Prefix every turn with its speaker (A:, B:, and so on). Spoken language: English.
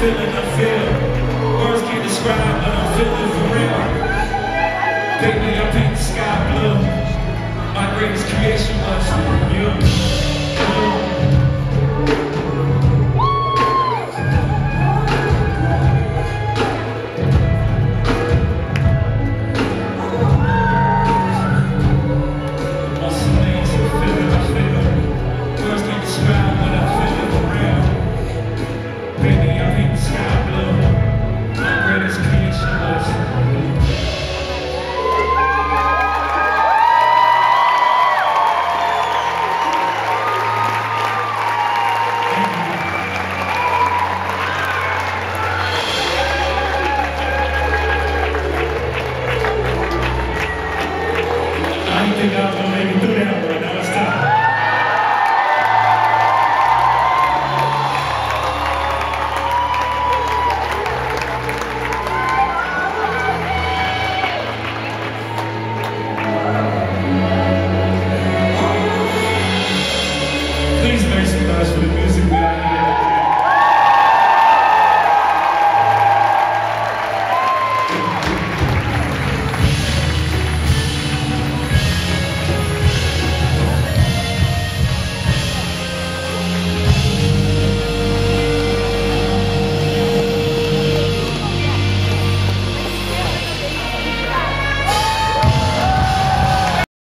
A: feeling I feel. Words can't describe, but I'm feeling for real. Take me up in the sky.